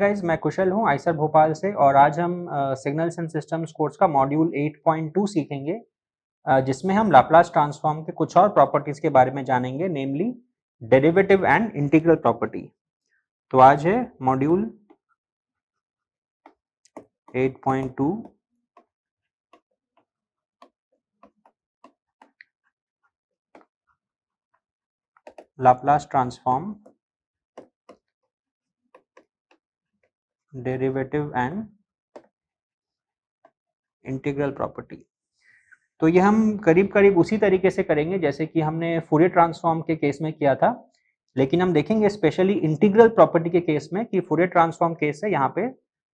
Guys मैं कुशल हूँ Eicher Bhopal से और आज हम सिग्नल्स एंड सिस्टम्स कोर्स का मॉड्यूल 8.2 सीखेंगे uh, जिसमें हम लाप्लास ट्रांसफॉर्म के कुछ और प्रॉपर्टीज़ के बारे में जानेंगे namely derivative and integral property तो आज है module 8.2 Laplace transform derivative and integral property तो ये हम करीब करीब उसी तरीके से करेंगे जैसे कि हमने फूरियर ट्रांसफॉर्म के केस में किया था, लेकिन हम देखेंगे स्पेशली इंटीग्रल प्रॉपर्टी के केस में कि फूरियर ट्रांसफॉर्म केस है यहाँ पे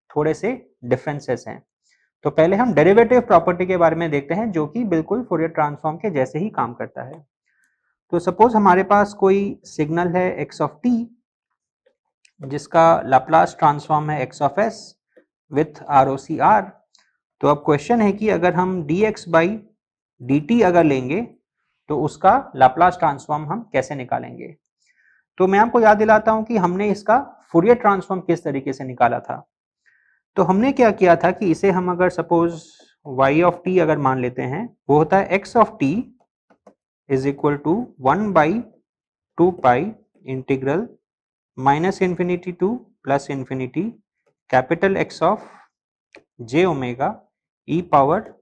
थोड़े से डिफरेंसेस हैं। तो पहले हम डेरिवेटिव प्रॉपर्टी के बारे में देखते हैं जो कि बिल्कुल फूरियर ट्रांसफॉर्म के जैसे ही काम करता है। तो सपोज़ हमारे पास कोई सिग्नल है एक्स ऑफ़ टी जिसका लाप्लास ट्रांसफॉर्म है x of s with R O C R तो अब क्वेश्चन है कि अगर हम d x by d t अगर लेंगे तो उसका लाप्लास ट्रांसफॉर्म हम कैसे निकालेंगे? तो मैं आपको याद दिलाता हूँ कि हमने इसका फुरियर ट्रांसफॉर्म किस तरीके से निकाला था। तो हमने क्या किया था कि इसे हम अगर सपोज़ y ऑफ़ टी अगर मान लेते हैं, वो होता है x of t is equal to one by two pi integral minus infinity to plus infinity capital x of j omega e power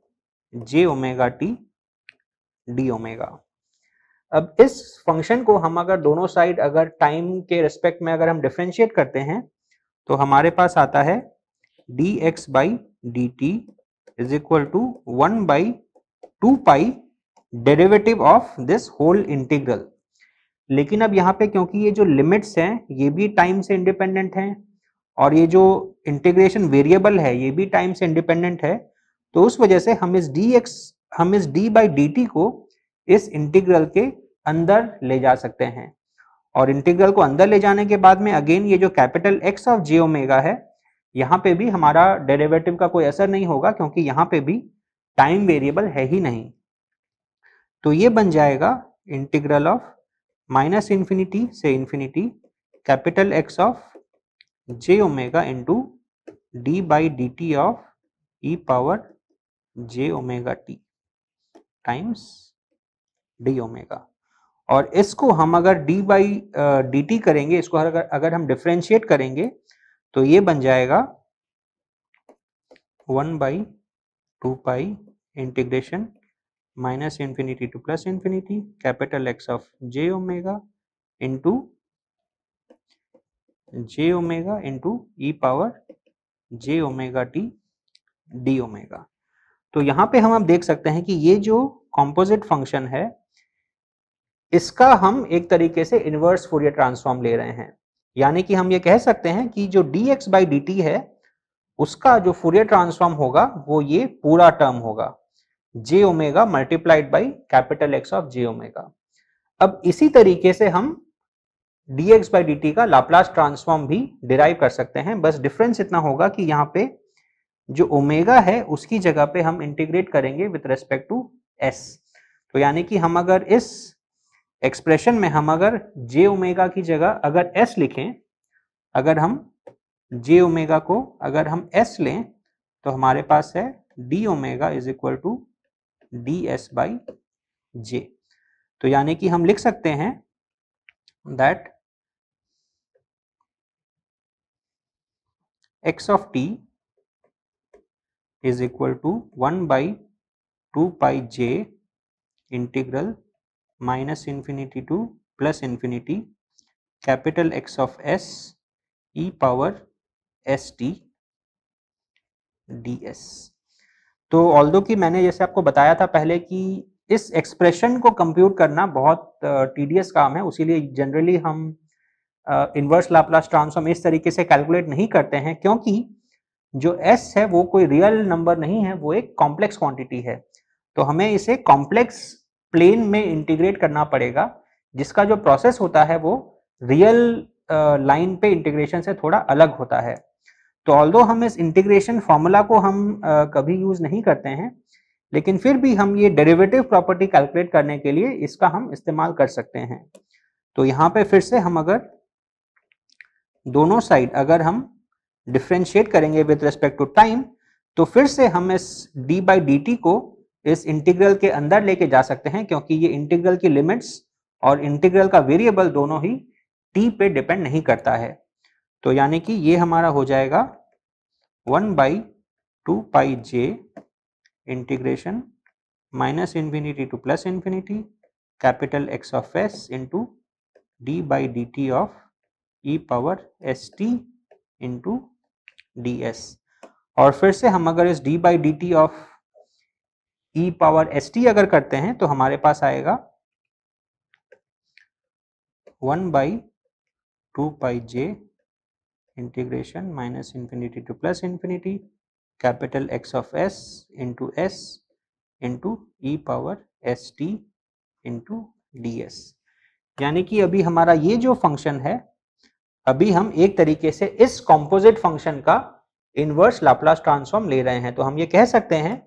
j omega t d omega अब इस function को हम अगर दोनों साइड अगर टाइम के respect में अगर हम डिफ्रेंशिएट करते हैं तो हमारे पास आता है d x by d t is equal to one by two pi derivative of this whole integral लेकिन अब यहाँ पे क्योंकि ये जो लिमिट्स हैं, ये भी टाइम से इंडिपेंडेंट हैं और ये जो इंटीग्रेशन वेरिएबल है, ये भी टाइम से इंडिपेंडेंट है तो उस वजह से हम इस डी एक्स हम इस डी बाई डी टी को इस इंटीग्रल के अंदर ले जा सकते हैं। और इंटीग्रल को अंदर ले जाने के बाद में अगेन ये जो capital x of j omega है, यहाँ पे भी हमारा डेरिवेटिव का कोई असर नहीं होगा क्योंकि यहाँ पे भी टाइम वेरिएबल है ही नहीं। तो ये बन जाएगा इंटीग्रल ऑफ़ माइनस इन्फिनिटी से infinity, capital x of j omega into d by d t of e power j omega t times d omega. और इसको हम अगर डी बाई डी टी करेंगे, इसको अगर अगर हम डिफ्रेंशिएट करेंगे तो ये बन जाएगा one by two pi integration minus infinity to plus infinity, capital X of j omega into j omega into e power j omega t d omega. तो यहाँ पे हम आप देख सकते हैं कि ये जो कॉम्पोजिट फ़ंक्शन है, इसका हम एक तरीके से इनवर्स फोरियर ट्रांसफॉर्म ले रहे हैं। यानी कि हम ये कह सकते हैं कि जो d x by d t है, उसका जो फोरियर ट्रांसफॉर्म होगा, वो ये पूरा टर्म होगा। J omega multiplied by capital x of j omega अब इसी तरीके से हम d x by d t का लाप्लास ट्रांसफॉर्म भी डिराइव कर सकते हैं। बस डिफरेंस इतना होगा कि यहाँ पे जो ओमेगा है, उसकी जगह पे हम इंटीग्रेट करेंगे विथ रेस्पेक्ट टू एस तो यानी कि हम अगर इस एक्सप्रेशन में हम अगर जे ओमेगा की जगह अगर एस लिखें, अगर हम जे ओमेगा को अगर हम एस लें तो हमारे पास है d omega is equal to d s by j तो यानी कि हम लिख सकते हैं that x of t is equal to one by two pi j integral minus infinity to plus infinity capital x of s e power s t d s तो although कि मैंने जैसे आपको बताया था पहले कि इस एक्सप्रेशन को कंप्यूट करना बहुत टीडियस काम है, उसीलिए जनरली हम इन्वर्स लाप्लास ट्रांसफॉर्म इस तरीके से कैलकुलेट नहीं करते हैं, क्योंकि जो एस है वो कोई रियल नंबर नहीं है, वो एक कॉम्प्लेक्स क्वांटिटी है। तो हमें इसे कॉम्प्लेक्स प्लेन में इंटीग्रेट करना पड़ेगा, जिसका जो प्रोसेस होता है वो रियल लाइन पे इंटीग्रेशन से थोड़ा अलग होता है। तो ऑल्दो हम इस इंटीग्रेशन फॉर्मूला को हम आ, कभी यूज़ नहीं करते हैं लेकिन फिर भी हम ये डेरिवेटिव प्रॉपर्टी कैलकुलेट करने के लिए इसका हम इस्तेमाल कर सकते हैं। तो यहाँ पे फिर से हम अगर दोनों साइड अगर हम डिफ्रेंशिएट करेंगे विद रिस्पेक्ट टू टाइम तो फिर से हम इस डी बाई डी को इस इंटीग्रल के अंदर लेके जा सकते हैं क्योंकि ये इंटीग्रल की लिमिट्स और इंटीग्रल का वेरिएबल दोनों ही टी पे डिपेंड नहीं करता है। तो यानी कि ये हमारा हो जाएगा one by two pi j integration minus infinity to plus infinity capital x of s into d by d t of e power s t into d s. और फिर से हम अगर इस d by d t of e power s t अगर करते हैं तो हमारे पास आएगा one by two pi j minus infinity to plus infinity capital x of s into s into e power s t into d s यानी कि अभी हमारा ये जो फ़ंक्शन है, अभी हम एक तरीके से इस कॉम्पोजिट फ़ंक्शन का इनवर्स लाप्लास ट्रांसफॉर्म ले रहे हैं। तो हम ये कह सकते हैं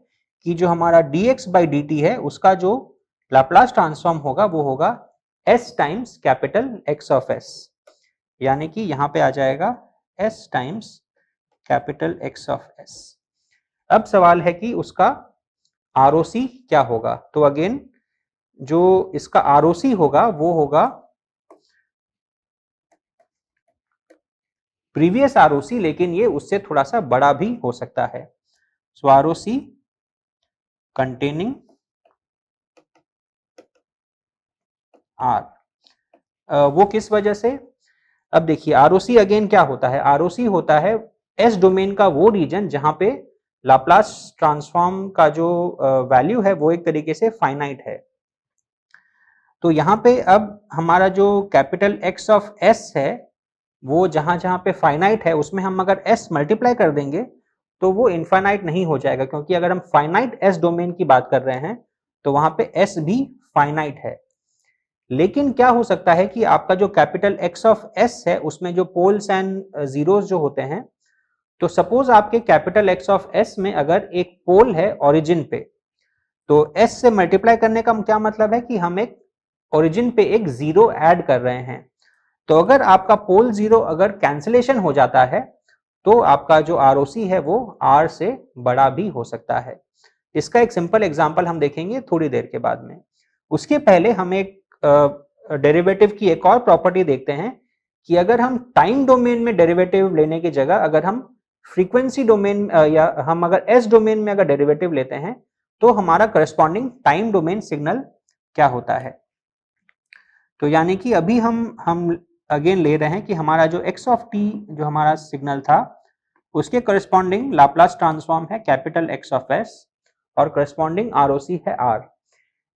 कि जो हमारा dx बाई डीटी है, उसका जो लाप्लास ट्रांसफॉर्म होगा, वो होगा s times capital x of s यानी कि यहाँ पे आ जाएगा s times capital x of s अब सवाल है कि उसका ROC क्या होगा? तो अगेन जो इसका ROC होगा, वो होगा प्रीवियस आरओसी लेकिन ये उससे थोड़ा सा बड़ा भी हो सकता है। सो आरओसी कंटेनिंग आर वो किस वजह से? अब देखिए आरओसी अगेन क्या होता है? आरओसी होता है एस डोमेन का वो रीजन जहाँ पे लाप्लास ट्रांसफॉर्म का जो वैल्यू है वो एक तरीके से फाइनाइट है। तो यहाँ पे अब हमारा जो कैपिटल एक्स ऑफ़ एस है, वो जहाँ जहाँ पे फाइनाइट है, उसमें हम अगर एस मल्टीप्लाई कर देंगे तो वो इनफाइनाइट नहीं हो जाएगा, क्योंकि अगर हम फाइनाइट एस डोमेन की बात कर रहे हैं तो वहाँ पे एस भी फाइनाइट है। लेकिन क्या हो सकता है कि आपका जो कैपिटल एक्स ऑफ़ एस है, उसमें जो पोल्स एंड जीरोस जो होते हैं तो सपोज़ आपके कैपिटल एक्स ऑफ़ एस में अगर एक पोल है ओरिजिन पे तो एस से मल्टीप्लाई करने का क्या मतलब है कि हम एक ओरिजिन पे एक ज़ीरो ऐड कर रहे हैं। तो अगर आपका पोल ज़ीरो अगर कैंसिलेशन हो जाता है तो आपका जो आरओसी है वो आर से बड़ा भी हो सकता है। इसका एक सिंपल एग्ज़ाम्पल हम देखेंगे थोड़ी देर के बाद में। उसके पहले हम एक डेरिवेटिव की एक और प्रॉपर्टी देखते हैं कि अगर हम टाइम डोमेन में डेरिवेटिव लेने की जगह अगर हम फ्रीक्वेंसी डोमेन या हम अगर एस डोमेन में अगर डेरिवेटिव लेते हैं तो हमारा करस्पॉन्डिंग टाइम डोमेन सिग्नल क्या होता है? तो यानी कि अभी हम हम अगेन ले रहे हैं कि हमारा जो एक्स ऑफ़ टी जो हमारा सिग्नल था, उसके करस्पॉन्डिंग लाप्लास ट्रांसफॉर्म है कैपिटल एक्स ऑफ़ एस और करस्पॉन्डिंग आर है आर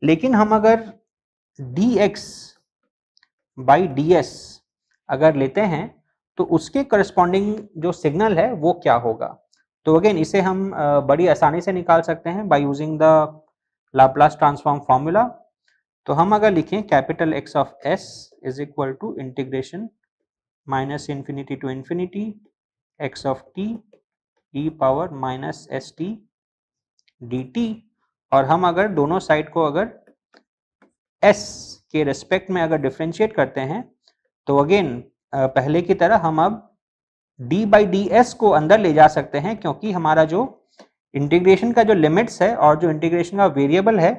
लेकिन हम अगर d x by d s अगर लेते हैं तो उसके करस्पॉन्डिंग जो सिग्नल है, वो क्या होगा? तो अगेन इसे हम बड़ी आसानी से निकाल सकते हैं by using the Laplace transform formula तो हम अगर लिखें capital x of s is equal to integration minus infinity to infinity x of t e power minus s t d t और हम अगर दोनों साइड को अगर एस के रेस्पेक्ट में अगर डिफ्रेंशिएट करते हैं तो अगेन पहले की तरह हम अब डी बाई डी एस को अंदर ले जा सकते हैं, क्योंकि हमारा जो इंटीग्रेशन का जो लिमिट्स है और जो इंटीग्रेशन का वेरिएबल है,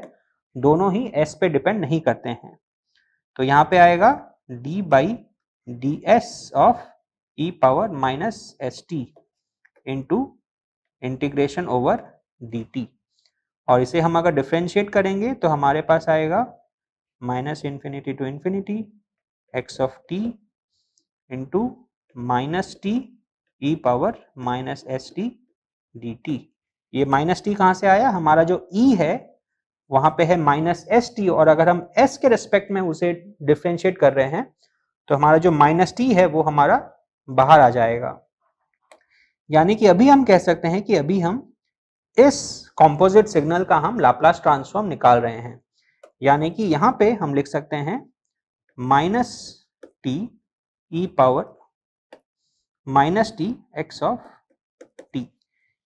दोनों ही एस पे डिपेंड नहीं करते हैं। तो यहाँ पे आएगा d by d s of e power minus s t into integration over d t और इसे हम अगर डिफ्रेंशिएट करेंगे तो हमारे पास आएगा minus infinity to infinity x of t into minus t e power minus s t d t ये माइनस टी कहाँ से आया? हमारा जो ई e है, वहाँ पे है माइनस एस टी और अगर हम एस के रिस्पेक्ट में उसे डिफ्रेंशिएट कर रहे हैं तो हमारा जो माइनस टी है, वो हमारा बाहर आ जाएगा। यानी कि अभी हम कह सकते हैं कि अभी हम इस कॉम्पोजिट सिग्नल का हम लाप्लास ट्रांसफॉर्म निकाल रहे हैं। यानी कि यहाँ पे हम लिख सकते हैं minus t e power minus t x of t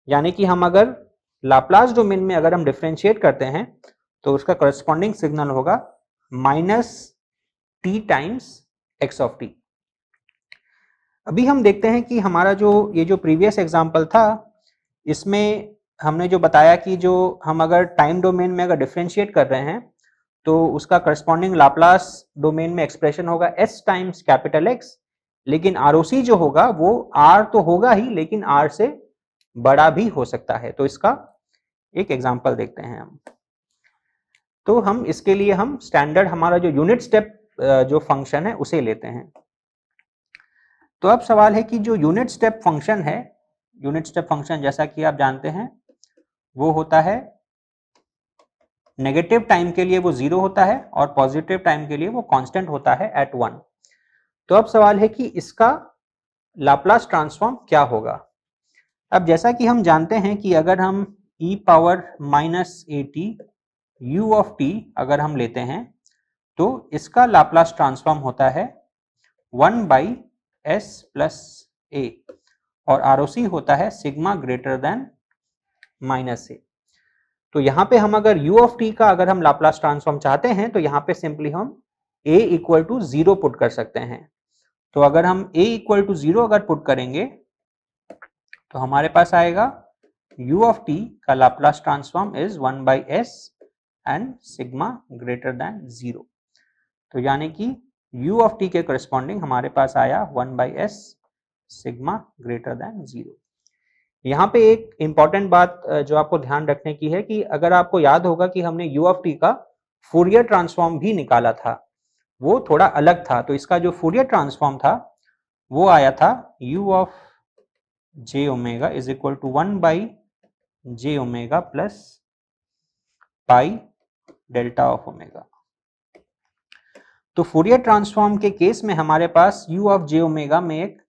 यानी कि हम अगर लाप्लास डोमेन में अगर हम डिफ्रेंशिएट करते हैं तो उसका करस्पॉन्डिंग सिग्नल होगा minus t times x of t अभी हम देखते हैं कि हमारा जो, ये जो प्रीवियस एग्ज़ाम्पल था, इसमें हमने जो बताया कि जो हम अगर टाइम डोमेन में अगर डिफ्रेंशिएट कर रहे हैं तो उसका करस्पॉन्डिंग लाप्लास डोमेन में एक्सप्रेशन होगा एस टाइम्स कैपिटल एक्स लेकिन ROC जो होगा, वो आर तो होगा ही, लेकिन आर से बड़ा भी हो सकता है। तो इसका एक एग्ज़ाम्पल देखते हैं हम। तो हम इसके लिए हम स्टैंडर्ड हमारा जो यूनिट स्टेप जो फ़ंक्शन है, उसे लेते हैं। तो अब सवाल है कि जो यूनिट स्टेप फ़ंक्शन है यूनिट स्टेप फ़ंक्शन जैसा कि आप जानते हैं, वो होता है नेगेटिव टाइम के लिए वो ज़ीरो होता है और पॉजिटिव टाइम के लिए वो कांस्टेंट होता है एट वन तो अब सवाल है कि इसका लाप्लास ट्रांसफॉर्म क्या होगा? अब जैसा कि हम जानते हैं कि अगर हम e power minus a t u of t अगर हम लेते हैं तो इसका लाप्लास ट्रांसफॉर्म होता है one by s plus a और आर होता है sigma greater than minus a तो यहाँ पे हम अगर u ऑफ़ टी का अगर हम लाप्लास ट्रांसफॉर्म चाहते हैं तो यहाँ पे सिंपली हम a equal to zero put कर सकते हैं। तो अगर हम a इक्वल टू ज़ीरो अगर पुट करेंगे तो हमारे पास आएगा u ऑफ़ t का Laplace transform is one by s and sigma greater than zero तो यानी कि u ऑफ़ t के करस्पॉन्डिंग हमारे पास आया one by s sigma greater than zero यहाँ पे एक इंपॉर्टेंट बात जो आपको ध्यान रखने की है कि अगर आपको याद होगा कि हमने यू ऑफ़ टी का फूरियर ट्रांसफॉर्म भी निकाला था, वो थोड़ा अलग था। तो इसका जो फूरियर ट्रांसफॉर्म था, वो आया था u of j omega is equal to one by j omega plus pi delta of omega तो फूरियर ट्रांसफॉर्म के केस में हमारे पास u ऑफ़ जे ओमेगा में एक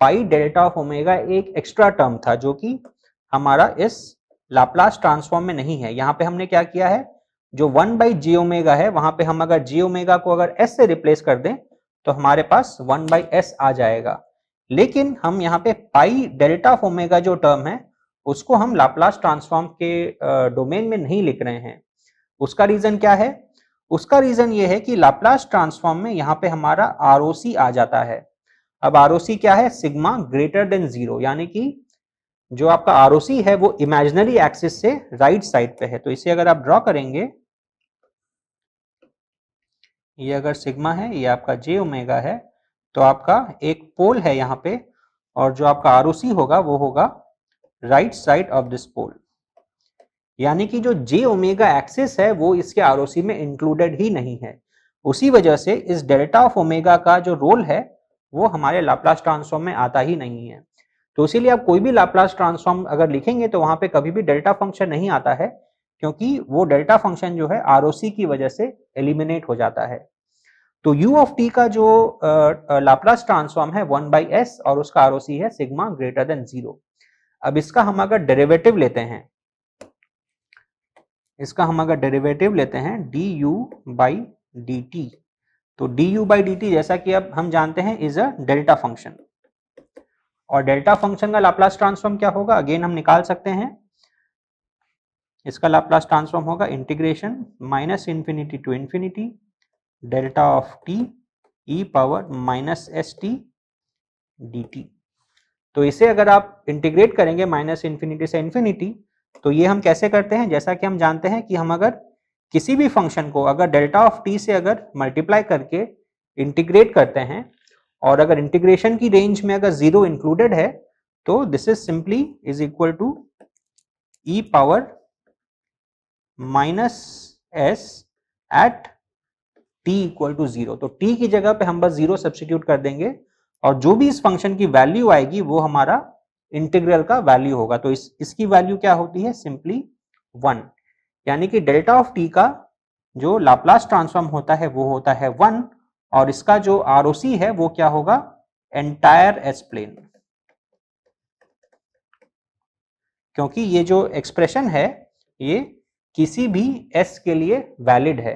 पाई डेल्टा ऑफ़ ओमेगा एक एक्स्ट्रा टर्म था जो कि हमारा इस लाप्लास ट्रांसफॉर्म में नहीं है। यहाँ पे हमने क्या किया है? जो वन बाई जी ओमेगा है, वहाँ पे हम अगर जी ओमेगा को अगर एस से रिप्लेस कर दें तो हमारे पास वन बाई एस आ जाएगा। लेकिन हम यहाँ पे पाई डेल्टा ऑफ़ ओमेगा जो टर्म है, उसको हम लाप्लास ट्रांसफॉर्म के डोमेन में नहीं लिख रहे हैं। उसका रीजन क्या है? उसका रीजन ये है कि लाप्लास ट्रांसफॉर्म में यहाँ पे हमारा आर आ जाता है। अब आरओसी क्या है? सिग्मा ग्रेटर देन ज़ीरो यानी कि जो आपका आरओसी है, वो इमेजनरी एक्सिस से राइट right साइड पे है। तो इसे अगर आप ड्रॉ करेंगे, ये अगर सिग्मा है, ये आपका जे ओमेगा है तो आपका एक पोल है यहाँ पे, और जो आपका आरओसी होगा, वो होगा right side of this pole यानी कि जो जे ओमेगा एक्सिस है, वो इसके आर में इंक्लूडेड ही नहीं है। उसी वजह से इस डेल्टा ऑफ़ ओमेगा का जो रोल है वो हमारे लाप्लास ट्रांसफॉर्म में आता ही नहीं है। तो इसीलिए आप कोई भी लाप्लास ट्रांसफॉर्म अगर लिखेंगे तो वहाँ पे कभी भी डेल्टा फ़ंक्शन नहीं आता है, क्योंकि वो डेल्टा फ़ंक्शन जो है आरओसी की वजह से एलिमिनेट हो जाता है। तो u ऑफ़ t का जो लाप्लास ट्रांसफॉर्म है वन बाई एस और उसका आर है सिग्मा ग्रेटर देन ज़ीरो अब इसका हम अगर डेरिवेटिव लेते हैं, इसका हम अगर डेरिवेटिव लेते हैं d u by d t तो d u by d t जैसा कि अब हम जानते हैं इज़ अ डेल्टा फ़ंक्शन और डेल्टा फ़ंक्शन का लाप्लास ट्रांसफॉर्म क्या होगा? अगेन हम निकाल सकते हैं। इसका लाप्लास ट्रांसफॉर्म होगा integration minus infinity to infinity delta of t e power minus s t d t तो इसे अगर आप इंटीग्रेट करेंगे माइनस इंफिनिटी से इंफिनिटी तो ये हम कैसे करते हैं? जैसा कि हम जानते हैं कि हम अगर किसी भी फ़ंक्शन को अगर डेल्टा ऑफ़ टी से अगर मल्टीप्लाई करके इंटीग्रेट करते हैं, और अगर इंटीग्रेशन की रेंज में अगर ज़ीरो इंक्लूडेड है तो this is simply is equal to E power minus S at T equal to zero तो टी की जगह पे हम बस ज़ीरो सब्सटीट्यूट कर देंगे, और जो भी इस फ़ंक्शन की वैल्यू आएगी, वो हमारा इंटीग्रल का वैल्यू होगा। तो इस, इसकी वैल्यू क्या होती है? सिंपली वन यानी कि डेल्टा ऑफ़ टी का जो लाप्लास ट्रांसफॉर्म होता है, वो होता है वन, और इसका जो आरओसी है, वो क्या होगा? Entire s plane. क्योंकि ये जो एक्सप्रेशन है, ये किसी भी एस के लिए वैलिड है।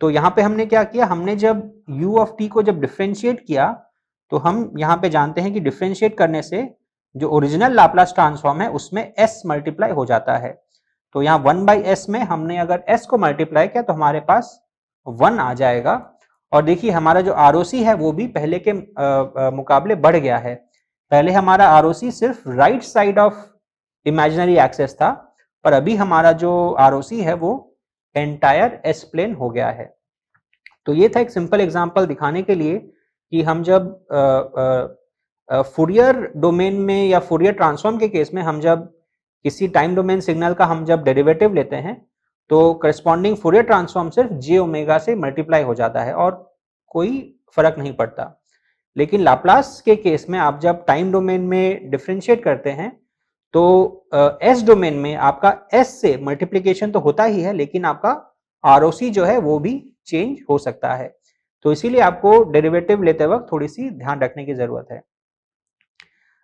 तो यहाँ पे हमने क्या किया? हमने जब u ऑफ़ टी को जब डिफ्रेंशिएट किया तो हम यहाँ पे जानते हैं कि डिफ्रेंशिएट करने से जो ओरिजिनल लाप्लास ट्रांसफॉर्म है, उसमें s मल्टीप्लाई हो जाता है। तो यहाँ वन बाई एस में हमने अगर एस को मल्टीप्लाई किया तो हमारे पास वन आ जाएगा। और देखिए हमारा जो आरओसी है वो भी पहले के आ, आ, मुकाबले बढ़ गया है। पहले हमारा आर सिर्फ़ right side of imaginary axis था पर अभी हमारा जो आरओसी है वो एंटायर एस प्लेन हो गया है। तो ये था एक सिंपल एग्जांपल दिखाने के लिए कि हम जब फुरियर डोमेन में या फुरियर ट्रांसफॉर्म के केस में हम जब किसी टाइम डोमेन सिग्नल का हम जब डेरिवेटिव लेते हैं तो करस्पॉन्डिंग फुरियर ट्रांसफॉर्म सिर्फ़ जे ओमेगा से मल्टीप्लाई हो जाता है और कोई फ़र्क नहीं पड़ता। लेकिन लाप्लास के केस में आप जब टाइम डोमेन में डिफ्रेंशिएट करते हैं तो एस डोमेन में आपका एस से मल्टीप्लीकेशन तो होता ही है, लेकिन आपका आरओसी जो है वो भी चेंज हो सकता है। तो इसीलिए आपको डेरिवेटिव लेते वक्त थोड़ी सी ध्यान रखने की ज़रूरत है।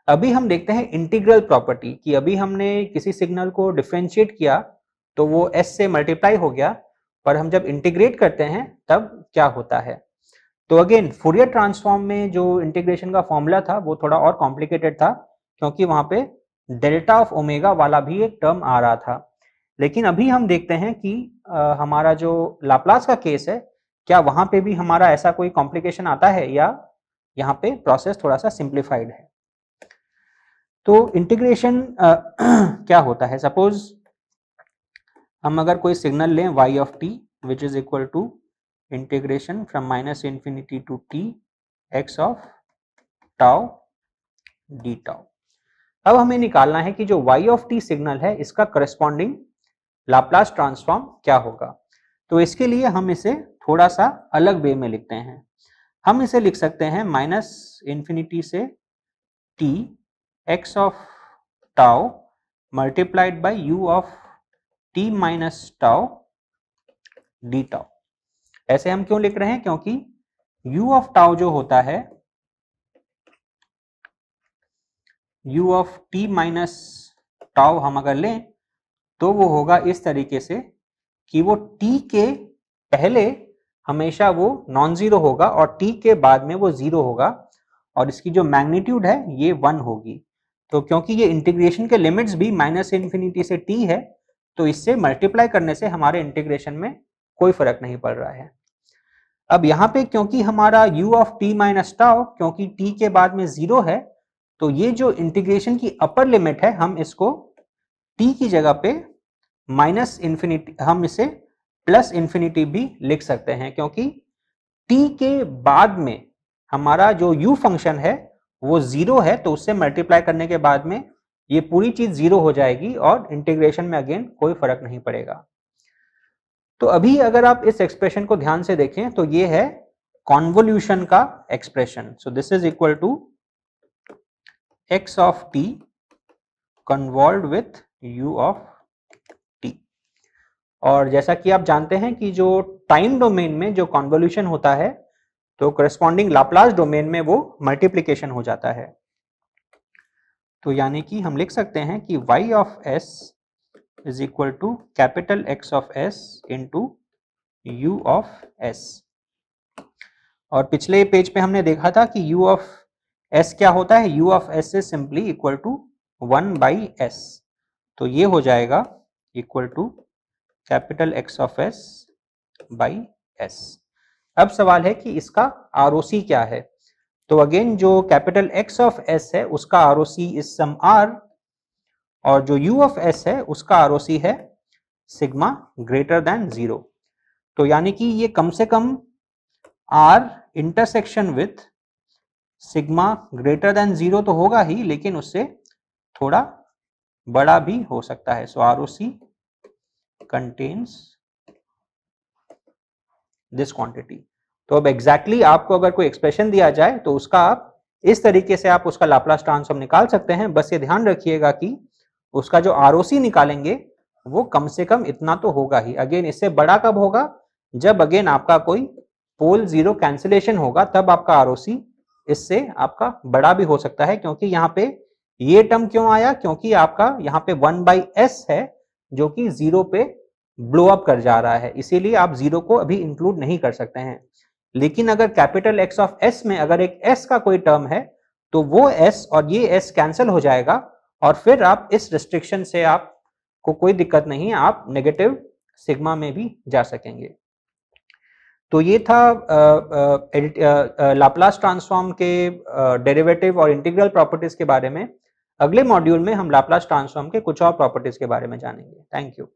अभी हम देखते हैं इंटीग्रल प्रॉपर्टी कि अभी हमने किसी सिग्नल को डिफ्रेंशिएट किया तो वो एस से मल्टीप्लाई हो गया पर हम जब इंटीग्रेट करते हैं तब क्या होता है? तो अगेन फुरियर ट्रांसफॉर्म में जो इंटीग्रेशन का फॉर्मूला था वो थोड़ा और कॉम्प्लिकेटेड था क्योंकि वहाँ पे डेल्टा ऑफ़ ओमेगा वाला भी एक टर्म आ रहा था। लेकिन अभी हम देखते हैं कि आ, हमारा जो लाप्लास का केस है क्या वहाँ पे भी हमारा ऐसा कोई कॉम्प्लिकेशन आता है या यहाँ पे प्रोसेस थोड़ा सा सिंप्लीफाइड है? तो इंटीग्रेशन क्या होता है? सपोज़ हम अगर कोई सिग्नल लें y of t which is equal to integration from minus infinity to t x of tau d tau अब हमें निकालना है कि जो y ऑफ़ t सिग्नल है, इसका करस्पॉन्डिंग लाप्लास ट्रांसफॉर्म क्या होगा? तो इसके लिए हम इसे थोड़ा सा अलग वे में लिखते हैं। हम इसे लिख सकते हैं माइनस इंफिनिटी से t x of tau multiplied by u of t minus tau d tau ऐसे हम क्यों लिख रहे हैं? क्योंकि u ऑफ़ टाउ जो होता है, u of t minus tau हम अगर लें तो वो होगा इस तरीके से कि वो t के पहले हमेशा वो नॉन ज़ीरो होगा और t के बाद में वो ज़ीरो होगा और इसकी जो मैग्नीट्यूड है, ये वन होगी। तो क्योंकि ये इंटीग्रेशन के लिमिट्स भी माइनस इन्फिनिटी से टी है तो इससे मल्टीप्लाई करने से हमारे इंटीग्रेशन में कोई फ़र्क नहीं पड़ रहा है। अब यहाँ पे क्योंकि हमारा u of t minus tau क्योंकि t के बाद में ज़ीरो है तो ये जो इंटीग्रेशन की अपर लिमिट है, हम इसको t की जगह पे माइनस इंफिनिटी हम इसे प्लस इंफिनिटी भी लिख सकते हैं, क्योंकि t के बाद में हमारा जो u फ़ंक्शन है वो ज़ीरो है तो उससे मल्टीप्लाई करने के बाद में ये पूरी चीज़ ज़ीरो हो जाएगी और इंटीग्रेशन में अगेन कोई फ़र्क नहीं पड़ेगा। तो अभी अगर आप इस एक्सप्रेशन को ध्यान से देखें तो ये है कॉन्वोल्यूशन का expression so this is equal to x of t convolve with u of t और जैसा कि आप जानते हैं कि जो टाइम डोमेन में जो कॉन्वोल्यूशन होता है तो करस्पॉन्डिंग लाप्लास डोमेन में वो मल्टीप्लीकेशन हो जाता है। तो यानी कि हम लिख सकते हैं कि y of s is equal to capital X of s into u of s और पिछले पेज पे हमने देखा था कि u ऑफ़ s क्या होता है? u of s is simply equal to one by s तो ये हो जाएगा equal to capital X of s by s अब सवाल है कि इसका आरओसी क्या है? तो अगेन जो कैपिटल एक्स ऑफ़ एस है, उसका आर इज़ सम आर और जो यू ऑफ़ एस है, उसका आरओसी है सिग्मा ग्रेटर देन ज़ीरो तो यानी कि ये कम से कम R intersection with sigma greater than zero तो होगा ही, लेकिन उससे थोड़ा बड़ा भी हो सकता है। So R O C contains this quantity तो अब एग्जैक्टली exactly आपको अगर कोई एक्सप्रेशन दिया जाए तो उसका आप इस तरीके से आप उसका लाप्लास ट्रांसफॉर्म निकाल सकते हैं। बस ये ध्यान रखिएगा कि उसका जो आर निकालेंगे, वो कम से कम इतना तो होगा ही। अगेन इससे बड़ा कब होगा? जब अगेन आपका कोई पोल ज़ीरो कैंसिलेशन होगा, तब आपका आर इससे आपका बड़ा भी हो सकता है, क्योंकि यहाँ पे ये टर्म क्यों आया? क्योंकि आपका यहाँ पे वन बाई एस है, जो कि ज़ीरो पे ब्लो अप कर जा रहा है। इसीलिए आप ज़ीरो को अभी इंक्लूड नहीं कर सकते हैं। लेकिन अगर कैपिटल एक्स ऑफ़ एस में अगर एक एस का कोई टर्म है तो वो एस और ये एस कैंसिल हो जाएगा और फिर आप इस रिस्ट्रिक्शन से आप को कोई दिक्कत नहीं आप नेगेटिव सिग्मा में भी जा सकेंगे। तो ये था लाप्लास ट्रांसफॉर्म के डेरिवेटिव और इंटीग्रल प्रॉपर्टीज़ के बारे में। अगले मॉड्यूल में हम लाप्लास ट्रांसफॉर्म के कुछ और प्रॉपर्टीज़ के बारे में जानेंगे। Thank you